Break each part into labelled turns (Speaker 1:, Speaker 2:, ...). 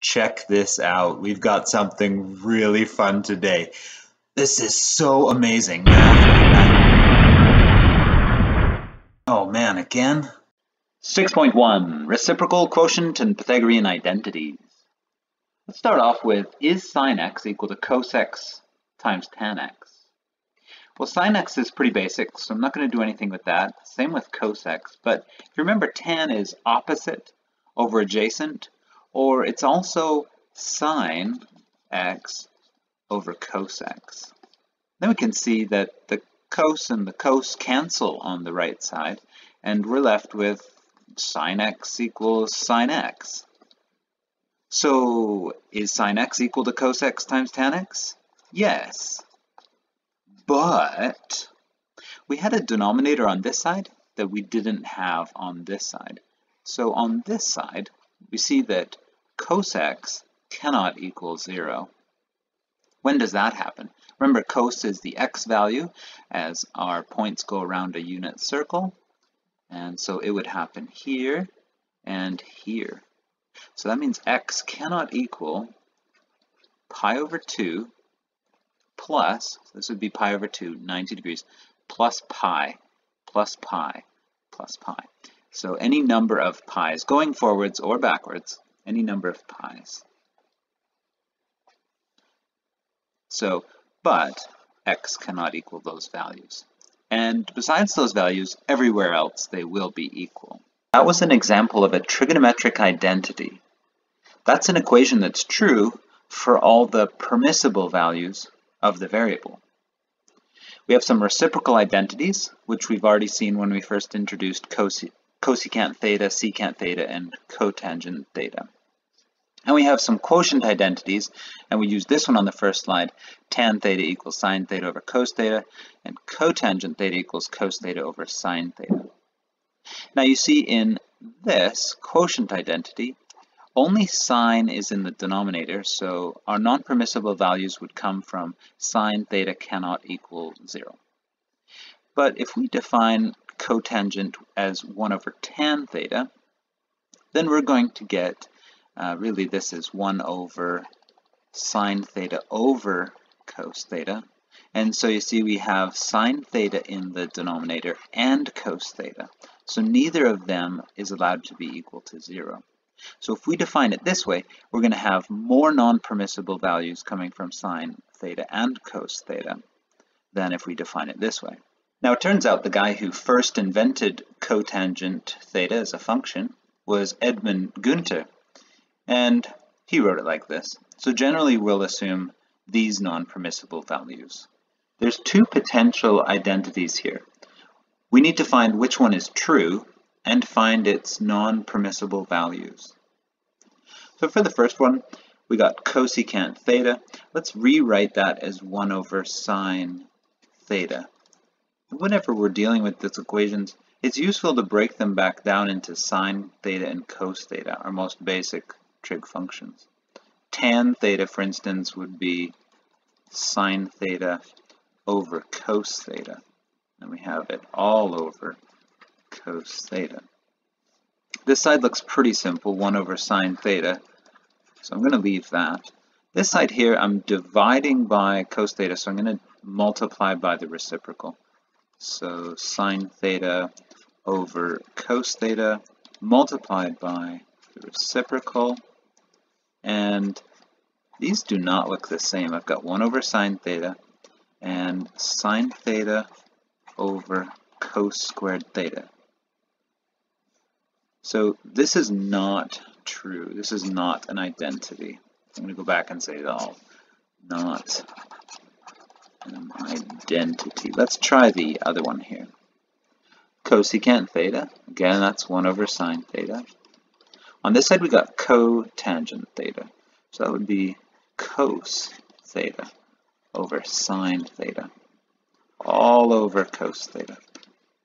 Speaker 1: Check this out. We've got something really fun today. This is so amazing. Oh man, again? 6.1 Reciprocal Quotient and Pythagorean Identities. Let's start off with is sine x equal to cos x times tan x? Well, sine x is pretty basic, so I'm not going to do anything with that. Same with cos x, but if you remember, tan is opposite over adjacent, or it's also sine x over cos x. Then we can see that the cos and the cos cancel on the right side, and we're left with sine x equals sine x. So is sine x equal to cos x times tan x? Yes. But we had a denominator on this side that we didn't have on this side. So on this side, we see that cos x cannot equal 0. When does that happen? Remember, cos is the x value as our points go around a unit circle. And so it would happen here and here. So that means x cannot equal pi over 2 plus, this would be pi over 2, 90 degrees, plus pi, plus pi, plus pi. So any number of pi's, going forwards or backwards, any number of pi's. So, but x cannot equal those values. And besides those values, everywhere else they will be equal. That was an example of a trigonometric identity. That's an equation that's true for all the permissible values of the variable. We have some reciprocal identities, which we've already seen when we first introduced cosecant theta, secant theta, and cotangent theta. And we have some quotient identities, and we use this one on the first slide, tan theta equals sine theta over cos theta, and cotangent theta equals cos theta over sine theta. Now you see in this quotient identity, only sine is in the denominator, so our non-permissible values would come from sine theta cannot equal 0. But if we define cotangent as 1 over tan theta, then we're going to get, uh, really this is 1 over sine theta over cos theta. And so you see we have sine theta in the denominator and cos theta. So neither of them is allowed to be equal to 0. So if we define it this way, we're going to have more non-permissible values coming from sine theta and cos theta than if we define it this way. Now it turns out the guy who first invented cotangent theta as a function was Edmund Gunter, and he wrote it like this. So generally we'll assume these non-permissible values. There's two potential identities here. We need to find which one is true and find its non-permissible values. So for the first one, we got cosecant theta. Let's rewrite that as 1 over sine theta. Whenever we're dealing with these equations, it's useful to break them back down into sine theta and cos theta, our most basic trig functions. Tan theta, for instance, would be sine theta over cos theta. And we have it all over cos theta. This side looks pretty simple, 1 over sine theta, so I'm going to leave that. This side here, I'm dividing by cos theta, so I'm going to multiply by the reciprocal. So sine theta over cos theta multiplied by the reciprocal, and these do not look the same. I've got 1 over sine theta and sine theta over cos squared theta. So this is not true. This is not an identity. I'm going to go back and say it all. Not identity. Let's try the other one here. Cosecant theta. Again, that's 1 over sine theta. On this side, we got cotangent theta. So that would be cos theta over sine theta. All over cos theta.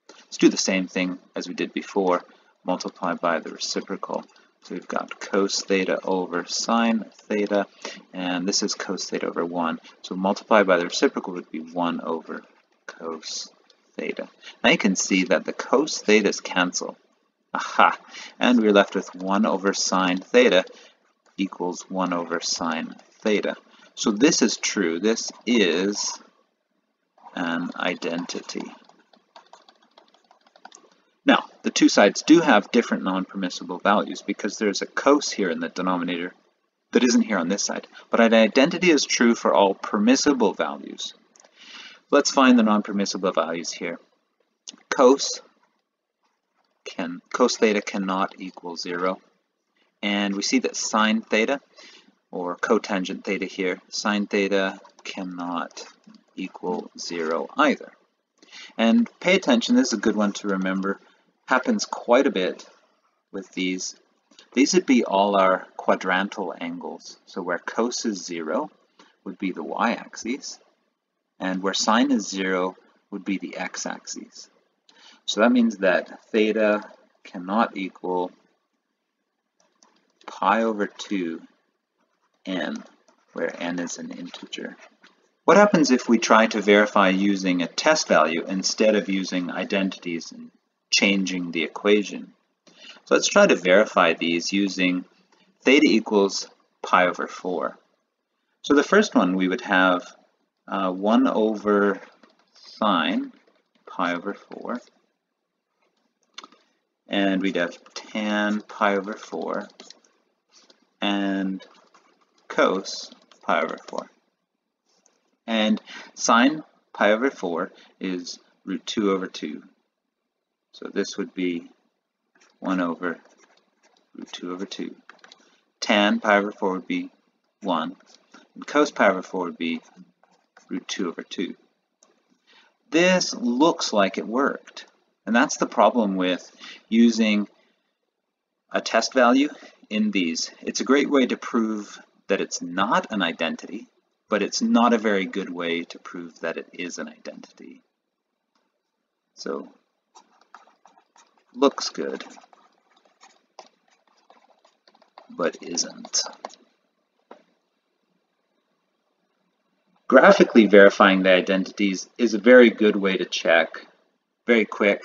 Speaker 1: Let's do the same thing as we did before multiply by the reciprocal. So we've got cos theta over sine theta, and this is cos theta over 1. So multiply by the reciprocal would be 1 over cos theta. Now you can see that the cos thetas cancel. Aha! And we're left with 1 over sine theta. equals 1 over sine theta. So this is true. This is an identity. The two sides do have different non-permissible values because there's a cos here in the denominator that isn't here on this side. But an identity is true for all permissible values. Let's find the non-permissible values here. Cos can cos theta cannot equal 0. And we see that sine theta, or cotangent theta here, sine theta cannot equal 0 either. And pay attention, this is a good one to remember, happens quite a bit with these. These would be all our quadrantal angles. So where cos is 0 would be the y-axis, and where sine is 0 would be the x-axis. So that means that theta cannot equal pi over 2 n, where n is an integer. What happens if we try to verify using a test value instead of using identities and changing the equation? So let's try to verify these using theta equals pi over 4. So the first one we would have uh, 1 over sine pi over 4 and we'd have tan pi over 4 and cos pi over 4. And sine pi over 4 is root 2 over 2. So this would be 1 over root 2 over 2. Tan pi over 4 would be 1. And cos pi over 4 would be root 2 over 2. This looks like it worked. And that's the problem with using a test value in these. It's a great way to prove that it's not an identity, but it's not a very good way to prove that it is an identity. So, looks good, but isn't. Graphically verifying the identities is a very good way to check, very quick.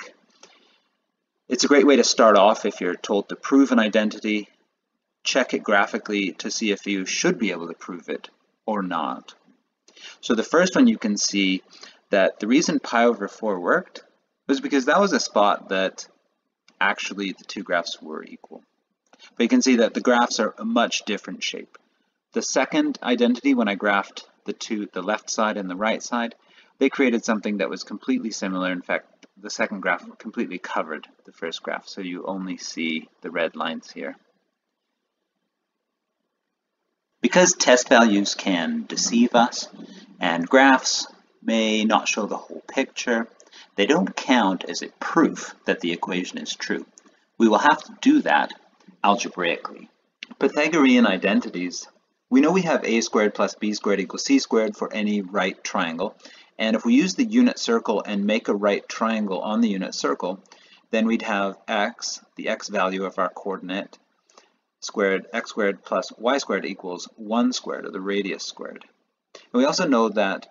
Speaker 1: It's a great way to start off if you're told to prove an identity check it graphically to see if you should be able to prove it or not. So the first one you can see that the reason pi over 4 worked was because that was a spot that actually the two graphs were equal. But you can see that the graphs are a much different shape. The second identity, when I graphed the two, the left side and the right side, they created something that was completely similar. In fact, the second graph completely covered the first graph, so you only see the red lines here. Because test values can deceive us and graphs may not show the whole picture, they don't count as a proof that the equation is true. We will have to do that algebraically. Pythagorean identities, we know we have a squared plus b squared equals c squared for any right triangle. And if we use the unit circle and make a right triangle on the unit circle, then we'd have x, the x value of our coordinate, squared x squared plus y squared equals 1 squared, or the radius squared. And we also know that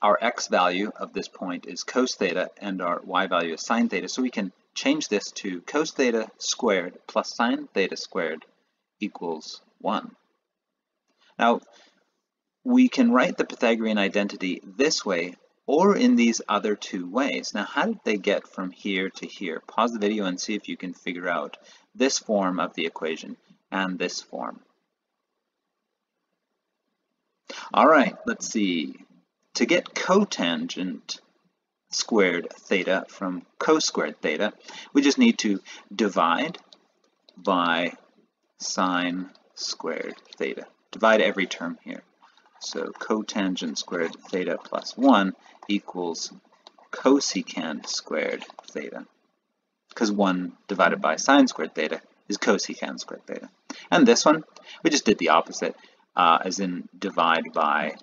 Speaker 1: our x value of this point is cos theta and our y value is sine theta, so we can change this to cos theta squared plus sine theta squared equals 1. Now, we can write the Pythagorean identity this way or in these other two ways. Now, how did they get from here to here? Pause the video and see if you can figure out this form of the equation and this form. All right, let's see. To get cotangent squared theta from cos squared theta, we just need to divide by sine squared theta. Divide every term here. So cotangent squared theta plus 1 equals cosecant squared theta because 1 divided by sine squared theta is cosecant squared theta. And this one, we just did the opposite, uh, as in divide by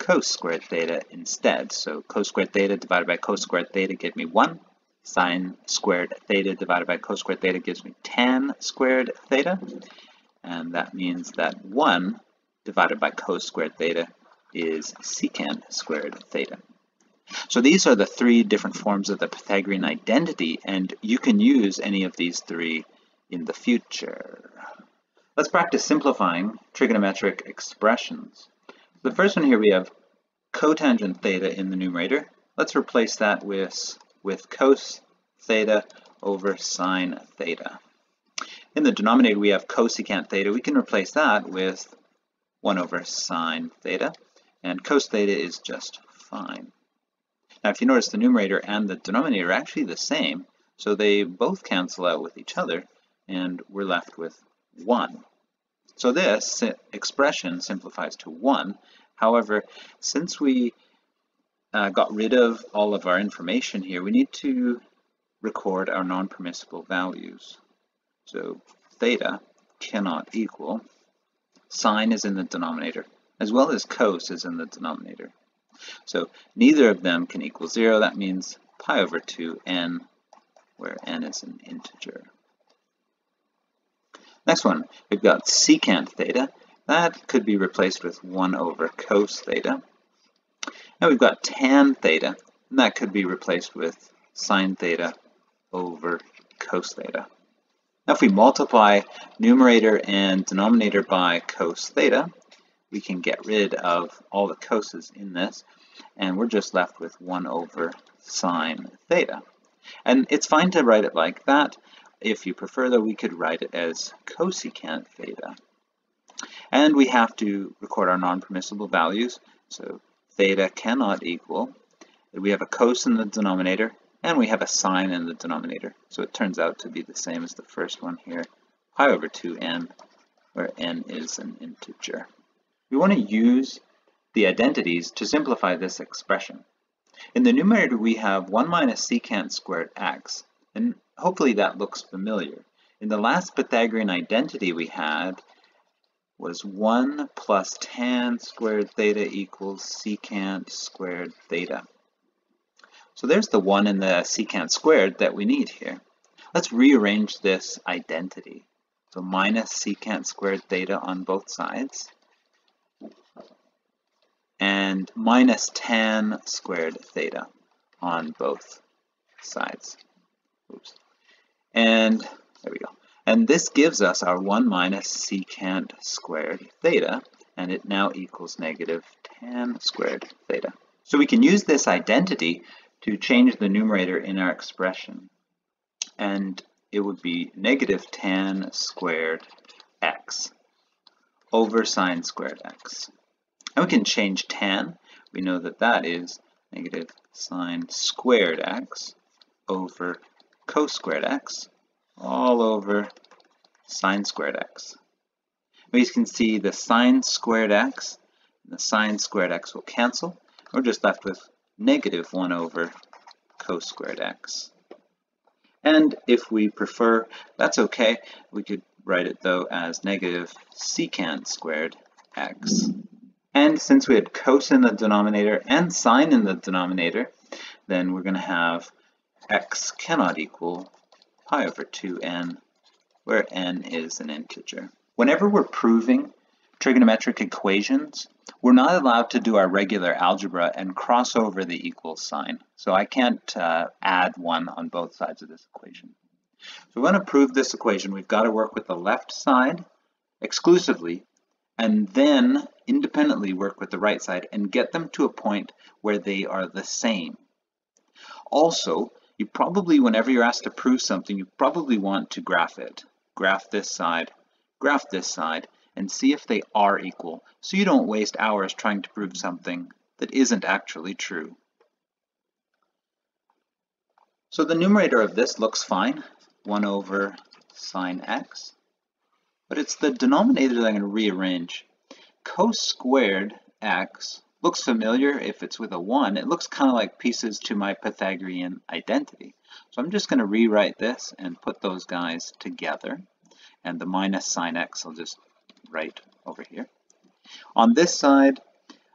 Speaker 1: cos squared theta instead. So cos squared theta divided by cos squared theta gives me 1. Sine squared theta divided by cos squared theta gives me tan squared theta. And that means that 1 divided by cos squared theta is secant squared theta. So these are the three different forms of the Pythagorean identity, and you can use any of these three in the future. Let's practice simplifying trigonometric expressions. The first one here we have cotangent theta in the numerator. Let's replace that with, with cos theta over sine theta. In the denominator we have cosecant theta. We can replace that with 1 over sine theta. And cos theta is just fine. Now if you notice the numerator and the denominator are actually the same, so they both cancel out with each other, and we're left with 1. So this expression simplifies to 1. However, since we uh, got rid of all of our information here, we need to record our non-permissible values. So theta cannot equal, sine is in the denominator, as well as cos is in the denominator. So neither of them can equal 0. That means pi over 2n, where n is an integer. Next one, we've got secant theta. That could be replaced with 1 over cos theta. Now we've got tan theta, and that could be replaced with sine theta over cos theta. Now if we multiply numerator and denominator by cos theta, we can get rid of all the coses in this, and we're just left with 1 over sine theta. And it's fine to write it like that, if you prefer, though, we could write it as cosecant theta. And we have to record our non-permissible values. So theta cannot equal. We have a cos in the denominator, and we have a sine in the denominator. So it turns out to be the same as the first one here, pi over 2n, where n is an integer. We want to use the identities to simplify this expression. In the numerator, we have 1 minus secant squared x, and hopefully that looks familiar. In the last Pythagorean identity we had was 1 plus tan squared theta equals secant squared theta. So there's the 1 in the secant squared that we need here. Let's rearrange this identity. So minus secant squared theta on both sides and minus tan squared theta on both sides. Oops. And there we go. And this gives us our 1 minus secant squared theta, and it now equals negative tan squared theta. So we can use this identity to change the numerator in our expression. And it would be negative tan squared x over sine squared x. And we can change tan. We know that that is negative sine squared x over cos squared x all over sine squared x. We can see the sine squared x and the sine squared x will cancel. We're just left with negative 1 over cos squared x. And if we prefer, that's okay. We could write it though as negative secant squared x. And since we had cos in the denominator and sine in the denominator, then we're going to have x cannot equal pi over 2n, where n is an integer. Whenever we're proving trigonometric equations, we're not allowed to do our regular algebra and cross over the equal sign. So I can't uh, add 1 on both sides of this equation. So we want to prove this equation. We've got to work with the left side exclusively and then independently work with the right side and get them to a point where they are the same. Also, you probably, whenever you're asked to prove something, you probably want to graph it. Graph this side, graph this side, and see if they are equal, so you don't waste hours trying to prove something that isn't actually true. So the numerator of this looks fine, 1 over sine x, but it's the denominator that I'm going to rearrange. Cos squared x looks familiar if it's with a 1. It looks kind of like pieces to my Pythagorean identity. So I'm just going to rewrite this and put those guys together. And the minus sine x I'll just write over here. On this side,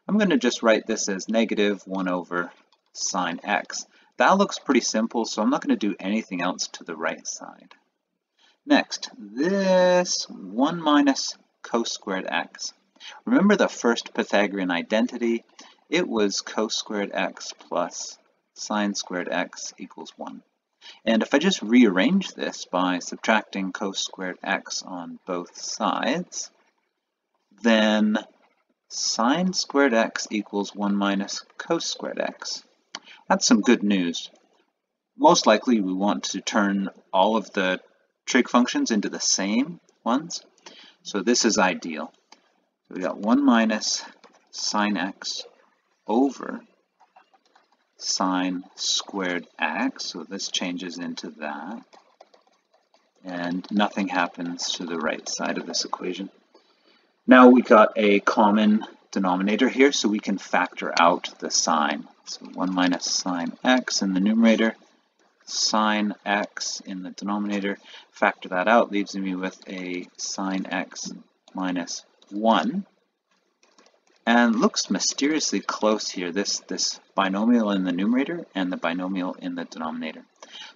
Speaker 1: I'm going to just write this as negative 1 over sine x. That looks pretty simple, so I'm not going to do anything else to the right side. Next, this 1 minus cos squared x. Remember the first Pythagorean identity? It was cos squared x plus sine squared x equals 1. And if I just rearrange this by subtracting cos squared x on both sides, then sine squared x equals 1 minus cos squared x. That's some good news. Most likely we want to turn all of the trig functions into the same ones. So this is ideal. So we got 1 minus sine x over sine squared x. So this changes into that. And nothing happens to the right side of this equation. Now we got a common denominator here, so we can factor out the sine. So 1 minus sine x in the numerator, sine x in the denominator. Factor that out, leaves me with a sine x minus 1 and looks mysteriously close here, this, this binomial in the numerator and the binomial in the denominator.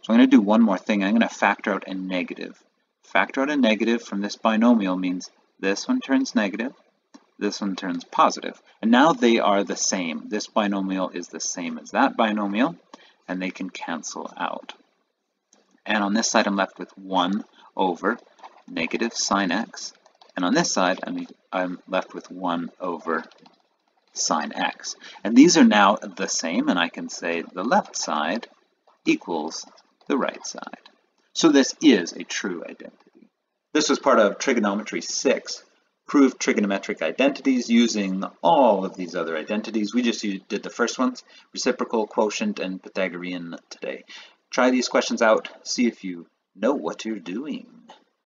Speaker 1: So I'm going to do one more thing. I'm going to factor out a negative. Factor out a negative from this binomial means this one turns negative, this one turns positive. And now they are the same. This binomial is the same as that binomial, and they can cancel out. And on this side, I'm left with 1 over negative sine x and on this side, I'm, I'm left with 1 over sine x. And these are now the same, and I can say the left side equals the right side. So this is a true identity. This was part of trigonometry 6, prove trigonometric identities using all of these other identities. We just did the first ones, reciprocal, quotient, and Pythagorean today. Try these questions out, see if you know what you're doing.